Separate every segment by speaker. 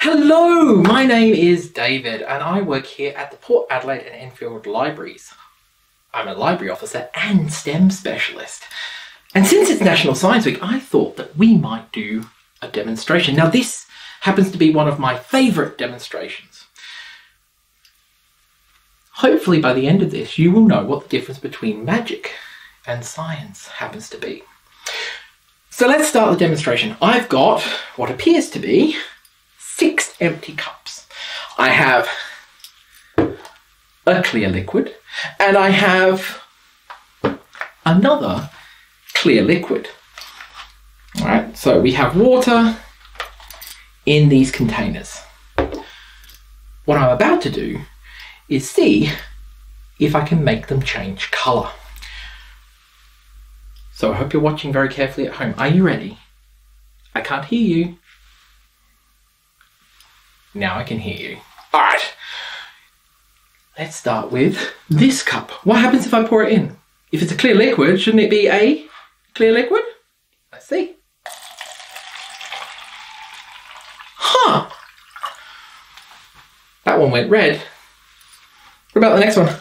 Speaker 1: Hello, my name is David and I work here at the Port Adelaide and Enfield Libraries. I'm a library officer and STEM specialist. And since it's National Science Week, I thought that we might do a demonstration. Now, this happens to be one of my favourite demonstrations. Hopefully, by the end of this, you will know what the difference between magic and science happens to be. So let's start the demonstration. I've got what appears to be empty cups. I have a clear liquid and I have another clear liquid. All right, so we have water in these containers. What I'm about to do is see if I can make them change colour. So I hope you're watching very carefully at home. Are you ready? I can't hear you. Now I can hear you. All right. Let's start with this cup. What happens if I pour it in? If it's a clear liquid, shouldn't it be a clear liquid? Let's see. Huh. That one went red. What about the next one?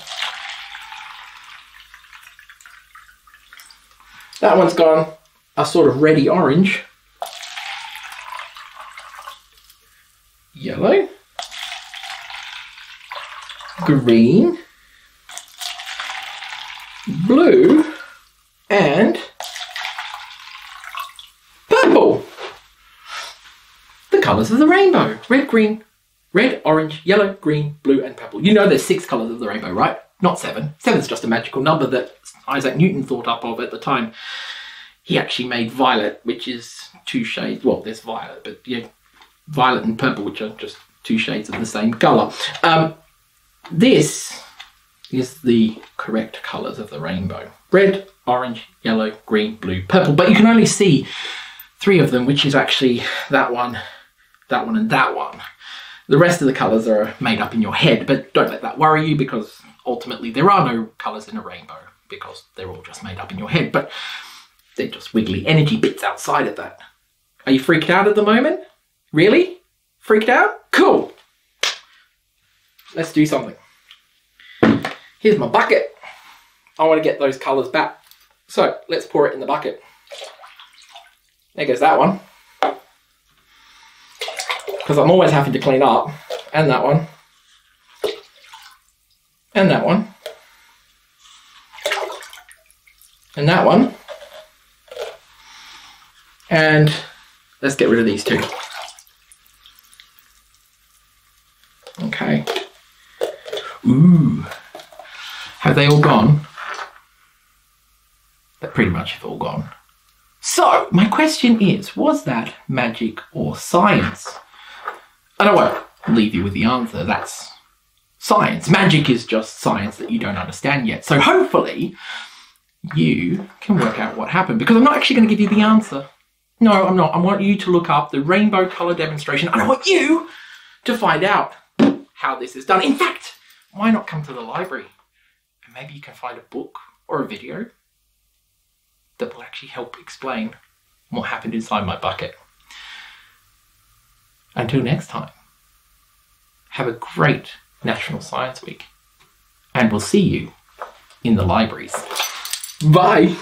Speaker 1: That one's gone a sort of reddy orange. Yellow. Green. Blue. And purple. The colours of the rainbow. Red, green, red, orange, yellow, green, blue, and purple. You know there's six colours of the rainbow, right? Not seven. Seven's just a magical number that Isaac Newton thought up of at the time. He actually made violet, which is two shades. Well, there's violet, but yeah, violet and purple, which are just two shades of the same colour. Um, this is the correct colours of the rainbow. Red, orange, yellow, green, blue, purple. But you can only see three of them, which is actually that one, that one, and that one. The rest of the colours are made up in your head, but don't let that worry you because ultimately there are no colours in a rainbow because they're all just made up in your head, but they're just wiggly energy bits outside of that. Are you freaked out at the moment? Really? Freaked out? Cool. Let's do something. Here's my bucket. I want to get those colours back. So let's pour it in the bucket. There goes that one. Because I'm always having to clean up. And that one. And that one. And that one. And let's get rid of these two. Okay. Ooh. Have they all gone? They're pretty much have all gone. So, my question is, was that magic or science? I won't want to leave you with the answer. That's science. Magic is just science that you don't understand yet. So hopefully you can work out what happened because I'm not actually going to give you the answer. No, I'm not. I want you to look up the rainbow color demonstration and I want you to find out how this is done. In fact, why not come to the library and maybe you can find a book or a video that will actually help explain what happened inside my bucket. Until next time, have a great National Science Week and we'll see you in the libraries. Bye.